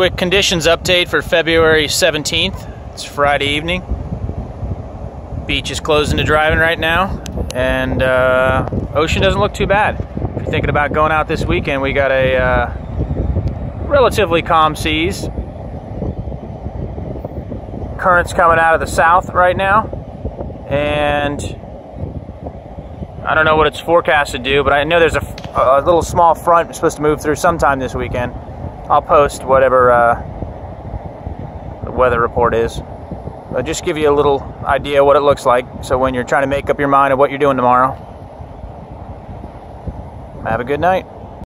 Quick conditions update for February 17th. It's Friday evening. Beach is closing to driving right now, and uh, ocean doesn't look too bad. If you're thinking about going out this weekend, we got a uh, relatively calm seas. Currents coming out of the south right now, and I don't know what it's forecast to do, but I know there's a, a little small front supposed to move through sometime this weekend. I'll post whatever uh, the weather report is. But just give you a little idea what it looks like. So when you're trying to make up your mind of what you're doing tomorrow, have a good night.